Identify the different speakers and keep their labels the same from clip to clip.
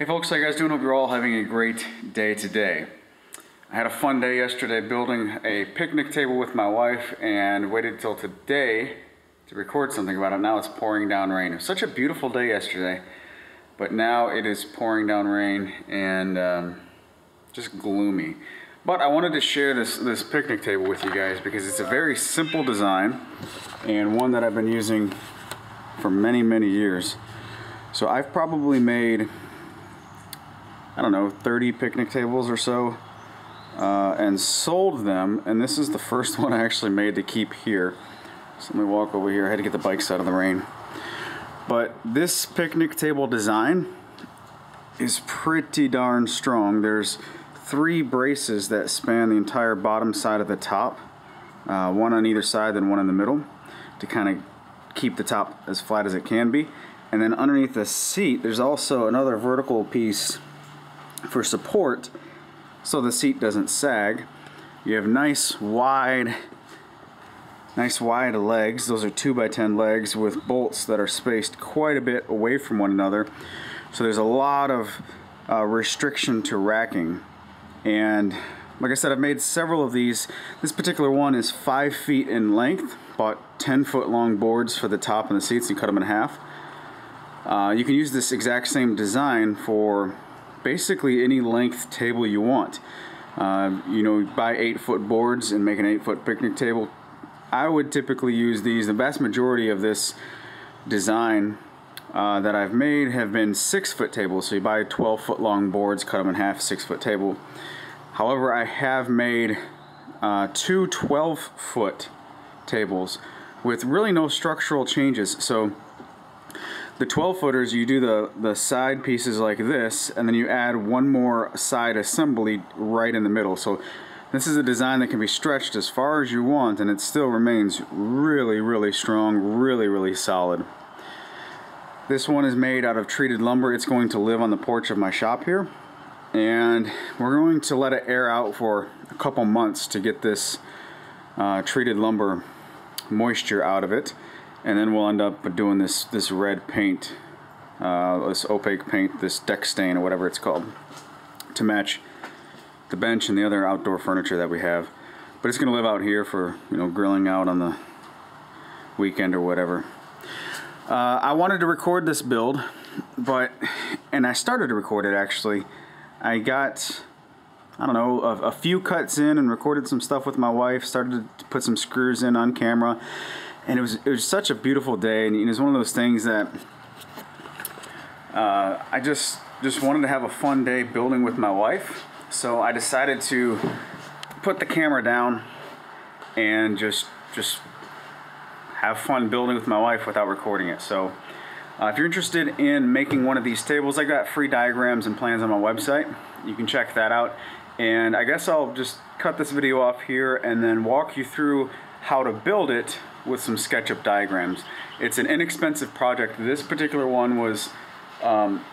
Speaker 1: Hey folks, how you guys doing? Hope you're all having a great day today. I had a fun day yesterday building a picnic table with my wife and waited till today to record something about it. Now it's pouring down rain. It was such a beautiful day yesterday, but now it is pouring down rain and um, just gloomy. But I wanted to share this, this picnic table with you guys because it's a very simple design and one that I've been using for many, many years. So I've probably made I don't know, 30 picnic tables or so, uh, and sold them. And this is the first one I actually made to keep here. So let me walk over here. I had to get the bikes out of the rain. But this picnic table design is pretty darn strong. There's three braces that span the entire bottom side of the top, uh, one on either side, then one in the middle, to kind of keep the top as flat as it can be. And then underneath the seat, there's also another vertical piece for support so the seat doesn't sag. You have nice wide nice wide legs. Those are 2 by 10 legs with bolts that are spaced quite a bit away from one another. So there's a lot of uh, restriction to racking. And like I said, I've made several of these. This particular one is 5 feet in length. Bought 10 foot long boards for the top and the seats and cut them in half. Uh, you can use this exact same design for basically any length table you want. Uh, you know, buy eight foot boards and make an eight foot picnic table. I would typically use these. The vast majority of this design uh, that I've made have been six foot tables. So you buy 12 foot long boards, cut them in half, six foot table. However, I have made uh, two 12 foot tables with really no structural changes. So the 12 footers you do the the side pieces like this and then you add one more side assembly right in the middle. So this is a design that can be stretched as far as you want and it still remains really really strong really really solid. This one is made out of treated lumber. It's going to live on the porch of my shop here. And we're going to let it air out for a couple months to get this uh, treated lumber moisture out of it and then we'll end up doing this this red paint uh, this opaque paint this deck stain or whatever it's called to match the bench and the other outdoor furniture that we have. But it's gonna live out here for you know grilling out on the weekend or whatever. Uh, I wanted to record this build but and I started to record it actually. I got I don't know a, a few cuts in and recorded some stuff with my wife started to put some screws in on camera and it was it was such a beautiful day, and it was one of those things that uh, I just just wanted to have a fun day building with my wife. So I decided to put the camera down and just just have fun building with my wife without recording it. So uh, if you're interested in making one of these tables, I got free diagrams and plans on my website. You can check that out. And I guess I'll just cut this video off here and then walk you through how to build it with some SketchUp diagrams. It's an inexpensive project. This particular one was, um,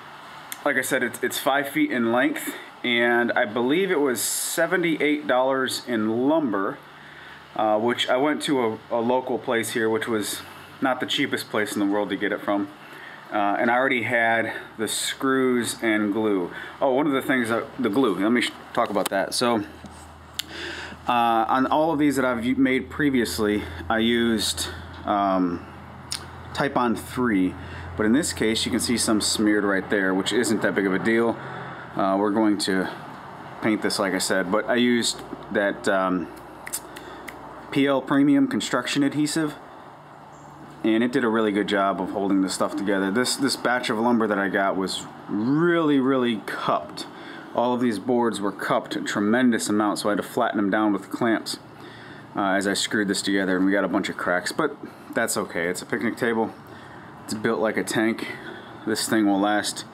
Speaker 1: like I said, it's, it's five feet in length and I believe it was $78 in lumber, uh, which I went to a, a, local place here, which was not the cheapest place in the world to get it from. Uh, and I already had the screws and glue. Oh, one of the things, that, the glue, let me talk about that. So uh, on all of these that I've made previously, I used um, Titebond 3, but in this case you can see some smeared right there, which isn't that big of a deal. Uh, we're going to paint this like I said, but I used that um, PL Premium construction adhesive and it did a really good job of holding the stuff together. This, this batch of lumber that I got was really, really cupped all of these boards were cupped a tremendous amount, so I had to flatten them down with clamps uh, as I screwed this together, and we got a bunch of cracks, but that's okay. It's a picnic table. It's built like a tank. This thing will last,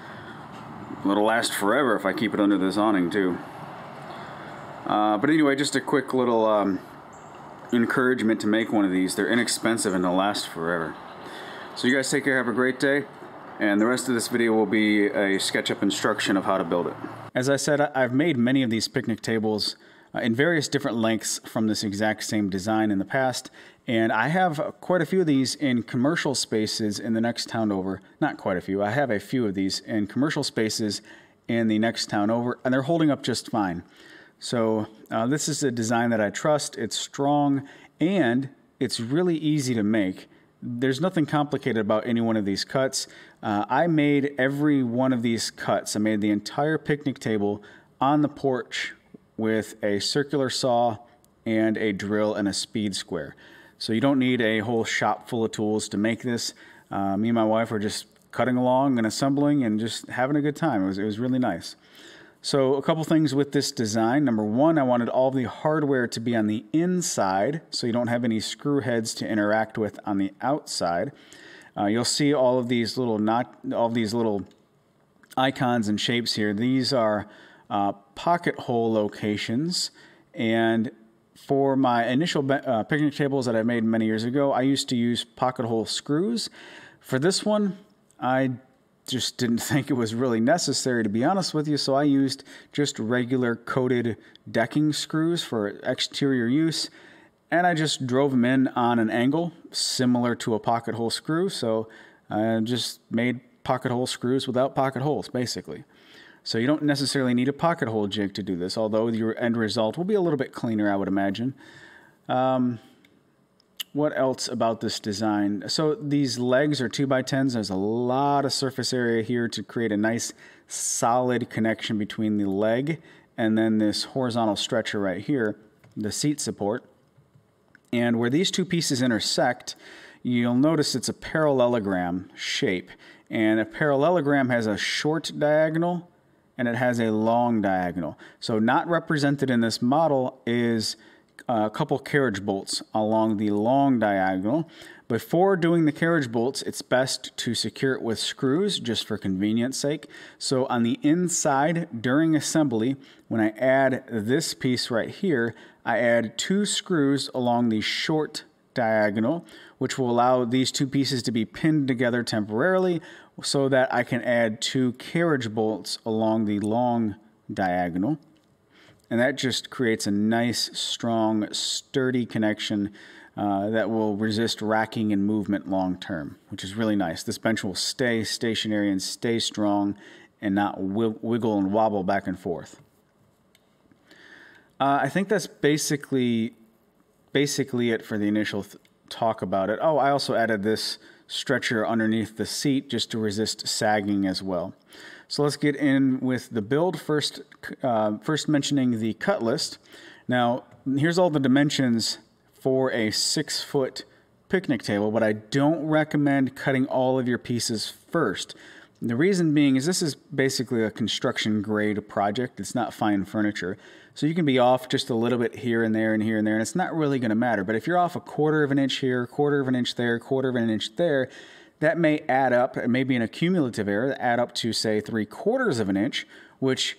Speaker 1: it'll last forever if I keep it under this awning too. Uh, but anyway, just a quick little um, encouragement to make one of these. They're inexpensive and they'll last forever. So you guys take care, have a great day, and the rest of this video will be a SketchUp instruction of how to build it. As I said, I've made many of these picnic tables uh, in various different lengths from this exact same design in the past. And I have quite a few of these in commercial spaces in the next town over. Not quite a few, I have a few of these in commercial spaces in the next town over, and they're holding up just fine. So, uh, this is a design that I trust. It's strong and it's really easy to make. There's nothing complicated about any one of these cuts. Uh, I made every one of these cuts. I made the entire picnic table on the porch with a circular saw and a drill and a speed square. So you don't need a whole shop full of tools to make this. Uh, me and my wife were just cutting along and assembling and just having a good time. It was, it was really nice. So, a couple things with this design. Number one, I wanted all the hardware to be on the inside so you don't have any screw heads to interact with on the outside. Uh, you'll see all of these little not all these little icons and shapes here. These are uh, pocket hole locations, and for my initial uh, picnic tables that I made many years ago, I used to use pocket hole screws. For this one, I just didn't think it was really necessary to be honest with you, so I used just regular coated decking screws for exterior use, and I just drove them in on an angle similar to a pocket hole screw. So I just made pocket hole screws without pocket holes, basically. So you don't necessarily need a pocket hole jig to do this, although your end result will be a little bit cleaner, I would imagine. Um, what else about this design? So these legs are 2 by 10s There's a lot of surface area here to create a nice solid connection between the leg and then this horizontal stretcher right here, the seat support. And where these two pieces intersect, you'll notice it's a parallelogram shape. And a parallelogram has a short diagonal and it has a long diagonal. So not represented in this model is Uh, a couple carriage bolts along the long diagonal. Before doing the carriage bolts, it's best to secure it with screws just for convenience sake. So on the inside during assembly, when I add this piece right here, I add two screws along the short diagonal, which will allow these two pieces to be pinned together temporarily so that I can add two carriage bolts along the long diagonal. And that just creates a nice, strong, sturdy connection uh, that will resist racking and movement long term, which is really nice. This bench will stay stationary and stay strong and not wiggle and wobble back and forth. Uh, I think that's basically basically it for the initial th- talk about it. Oh, I also added this stretcher underneath the seat just to resist sagging as well. So let's get in with the build first. Uh, first mentioning the cut list. Now here's all the dimensions for a six foot picnic table, but I don't recommend cutting all of your pieces first. The reason being is this is basically a construction grade project. It's not fine furniture. So you can be off just a little bit here and there and here and there, and it's not really going to matter. But if you're off a quarter of an inch here, quarter of an inch there, quarter of an inch there, that may add up, it may be an accumulative error, add up to say three quarters of an inch, which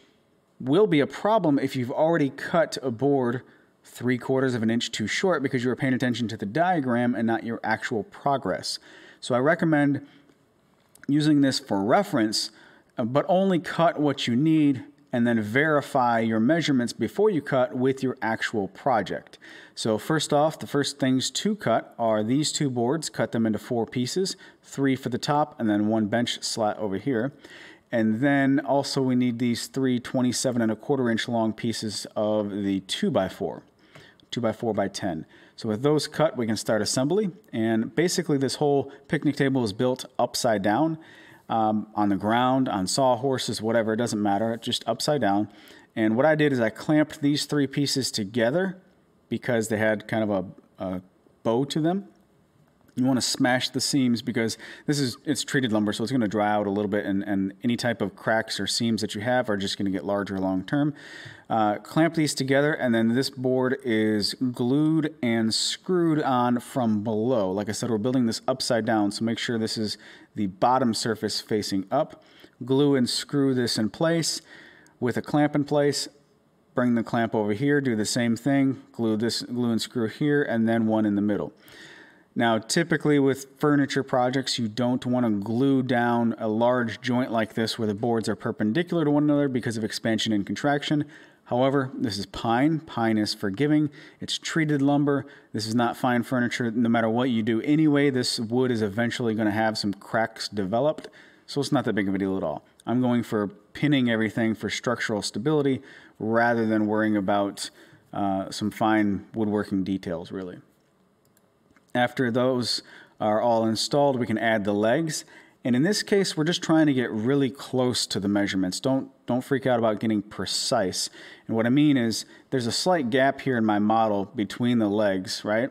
Speaker 1: will be a problem if you've already cut a board three quarters of an inch too short because you were paying attention to the diagram and not your actual progress. So I recommend using this for reference, uh, but only cut what you need and then verify your measurements before you cut with your actual project. So first off, the first things to cut are these two boards, cut them into four pieces, three for the top and then one bench slat over here. And then also we need these three 27 and a quarter inch long pieces of the 2 by 4 2 by 4 by 10 So with those cut, we can start assembly. And basically this whole picnic table is built upside down um, on the ground, on sawhorses, whatever, it doesn't matter, just upside down. And what I did is I clamped these three pieces together because they had kind of a, a bow to them. You want to smash the seams because this is it's treated lumber, so it's going to dry out a little bit, and, and any type of cracks or seams that you have are just going to get larger long term. Uh, clamp these together, and then this board is glued and screwed on from below. Like I said, we're building this upside down, so make sure this is the bottom surface facing up. Glue and screw this in place with a clamp in place. Bring the clamp over here, do the same thing, glue this, glue and screw here, and then one in the middle. Now, typically with furniture projects, you don't want to glue down a large joint like this where the boards are perpendicular to one another because of expansion and contraction. However, this is pine. Pine is forgiving. It's treated lumber. This is not fine furniture. No matter what you do anyway, this wood is eventually going to have some cracks developed. So it's not that big of a deal at all. I'm going for pinning everything for structural stability rather than worrying about uh, some fine woodworking details, really. After those are all installed, we can add the legs. And in this case, we're just trying to get really close to the measurements. Don't, don't freak out about getting precise. And what I mean is there's a slight gap here in my model between the legs, right?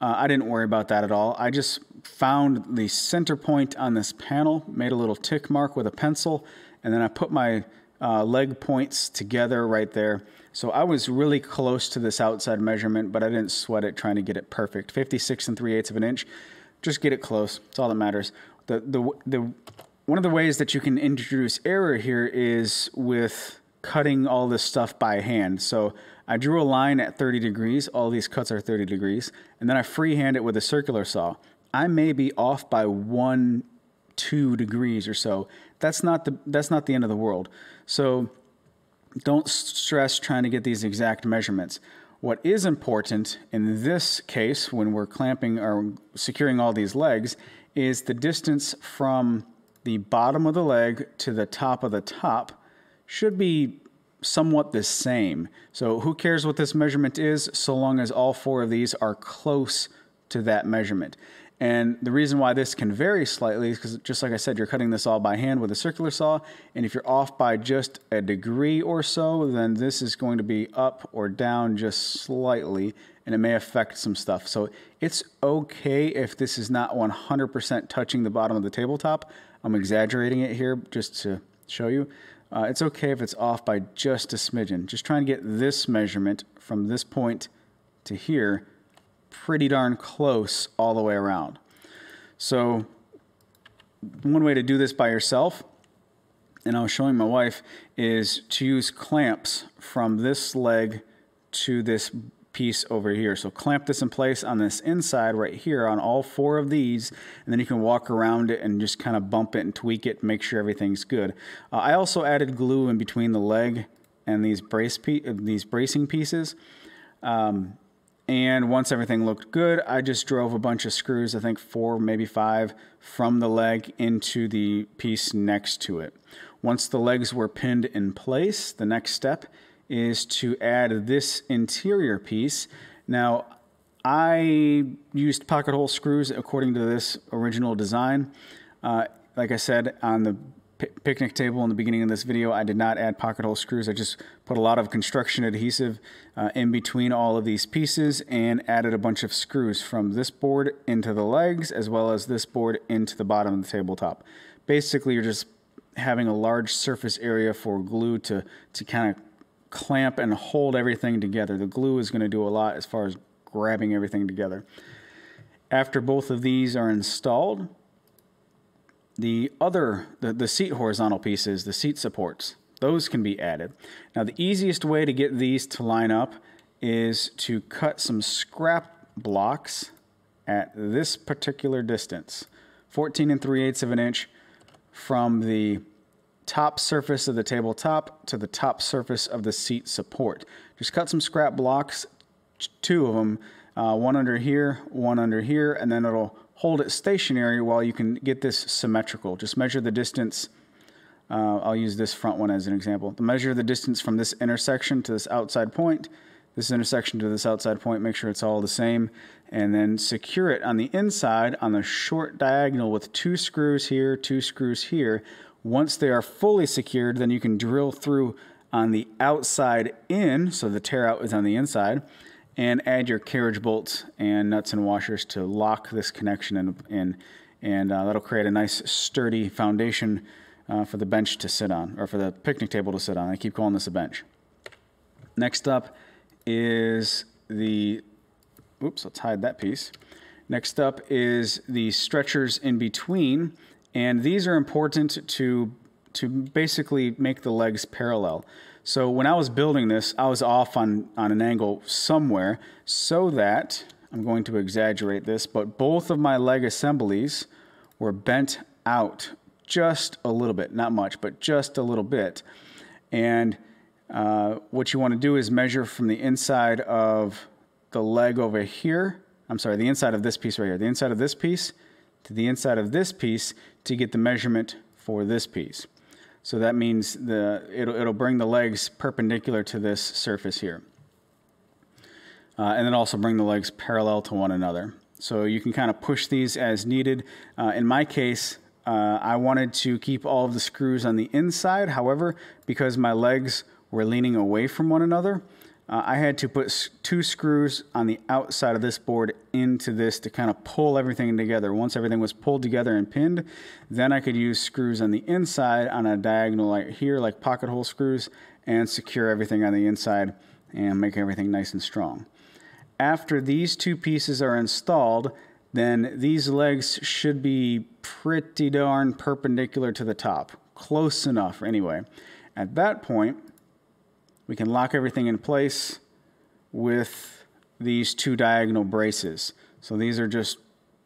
Speaker 1: Uh, I didn't worry about that at all. I just found the center point on this panel, made a little tick mark with a pencil, and then I put my uh, leg points together right there. So I was really close to this outside measurement, but I didn't sweat it trying to get it perfect. 56 and 3 eighths of an inch. Just get it close. That's all that matters. The, the, the, one of the ways that you can introduce error here is with cutting all this stuff by hand. So I drew a line at 30 degrees. All these cuts are 30 degrees. And then I freehand it with a circular saw. I may be off by one, two degrees or so. That's not the, that's not the end of the world. So don't stress trying to get these exact measurements. What is important in this case, when we're clamping or securing all these legs, is the distance from the bottom of the leg to the top of the top should be somewhat the same. So who cares what this measurement is so long as all four of these are close to that measurement. And the reason why this can vary slightly is because, just like I said, you're cutting this all by hand with a circular saw. And if you're off by just a degree or so, then this is going to be up or down just slightly, and it may affect some stuff. So it's okay if this is not 100% touching the bottom of the tabletop. I'm exaggerating it here just to show you. Uh, it's okay if it's off by just a smidgen. Just trying to get this measurement from this point to here pretty darn close all the way around. So one way to do this by yourself, and I was showing my wife, is to use clamps from this leg to this piece over here. So clamp this in place on this inside right here on all four of these, and then you can walk around it and just kind of bump it and tweak it, make sure everything's good. Uh, I also added glue in between the leg and these brace these bracing pieces. Um, and once everything looked good, I just drove a bunch of screws, I think four, maybe five, from the leg into the piece next to it. Once the legs were pinned in place, the next step is to add this interior piece. Now, I used pocket hole screws according to this original design. Uh, like I said, on the picnic table in the beginning of this video, I did not add pocket hole screws. I just put a lot of construction adhesive uh, in between all of these pieces and added a bunch of screws from this board into the legs as well as this board into the bottom of the tabletop. Basically, you're just having a large surface area for glue to, to kind of clamp and hold everything together. The glue is going to do a lot as far as grabbing everything together. After both of these are installed, the other, the, the seat horizontal pieces, the seat supports, those can be added. Now the easiest way to get these to line up is to cut some scrap blocks at this particular distance, 14 and 3 eighths of an inch from the top surface of the tabletop to the top surface of the seat support. Just cut some scrap blocks, two of them, uh, one under here, one under here, and then it'll hold it stationary while you can get this symmetrical. Just measure the distance. Uh, I'll use this front one as an example. Measure the distance from this intersection to this outside point, this intersection to this outside point, make sure it's all the same, and then secure it on the inside on the short diagonal with two screws here, two screws here. Once they are fully secured, then you can drill through on the outside in, so the tear out is on the inside, and add your carriage bolts and nuts and washers to lock this connection in, in and uh, that'll create a nice sturdy foundation uh, for the bench to sit on or for the picnic table to sit on. I keep calling this a bench. Next up is the, oops, let's hide that piece. Next up is the stretchers in between, and these are important to, to basically make the legs parallel. So when I was building this, I was off on, on an angle somewhere so that, I'm going to exaggerate this, but both of my leg assemblies were bent out just a little bit, not much, but just a little bit. And uh, what you want to do is measure from the inside of the leg over here. I'm sorry, the inside of this piece right here. The inside of this piece to the inside of this piece to get the measurement for this piece. So that means the, it'll, it'll bring the legs perpendicular to this surface here. Uh, and then also bring the legs parallel to one another. So you can kind of push these as needed. Uh, in my case, uh, I wanted to keep all of the screws on the inside. However, because my legs were leaning away from one another, uh, I had to put two screws on the outside of this board into this to kind of pull everything together. Once everything was pulled together and pinned, then I could use screws on the inside on a diagonal like here, like pocket hole screws, and secure everything on the inside and make everything nice and strong. After these two pieces are installed, then these legs should be pretty darn perpendicular to the top. Close enough, anyway. At that point, we can lock everything in place with these two diagonal braces. So these are just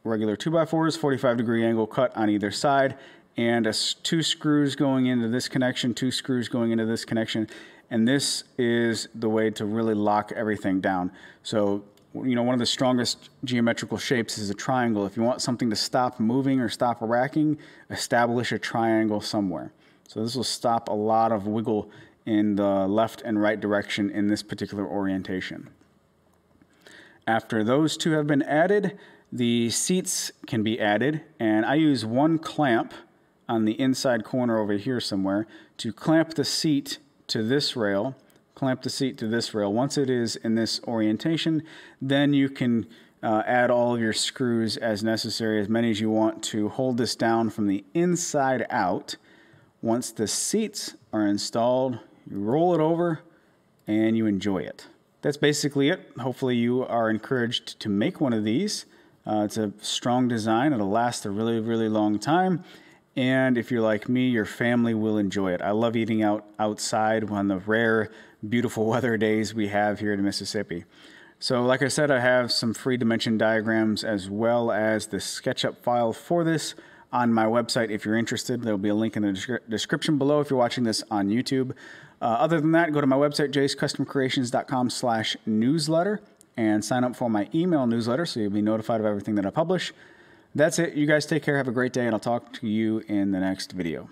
Speaker 1: regular 2x4s, 45 degree angle cut on either side, and a, two screws going into this connection, two screws going into this connection. And this is the way to really lock everything down. So, you know, one of the strongest geometrical shapes is a triangle. If you want something to stop moving or stop racking, establish a triangle somewhere. So this will stop a lot of wiggle in the left and right direction in this particular orientation. After those two have been added, the seats can be added, and I use one clamp on the inside corner over here somewhere to clamp the seat to this rail, clamp the seat to this rail. Once it is in this orientation, then you can uh, add all of your screws as necessary, as many as you want to hold this down from the inside out. Once the seats are installed, you roll it over, and you enjoy it. That's basically it. Hopefully, you are encouraged to make one of these. Uh, it's a strong design, it'll last a really, really long time. And if you're like me, your family will enjoy it. I love eating out outside on the rare, beautiful weather days we have here in Mississippi. So, like I said, I have some free dimension diagrams as well as the SketchUp file for this on my website if you're interested. There'll be a link in the description below if you're watching this on YouTube. Uh, other than that, go to my website, jayscustomcreations.com slash newsletter and sign up for my email newsletter so you'll be notified of everything that I publish. That's it. You guys take care. Have a great day, and I'll talk to you in the next video.